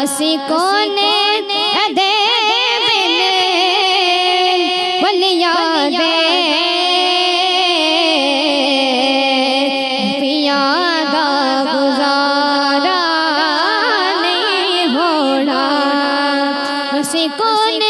असी कोने दे। बलिया गुजारा नहीं असी कोने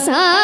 さ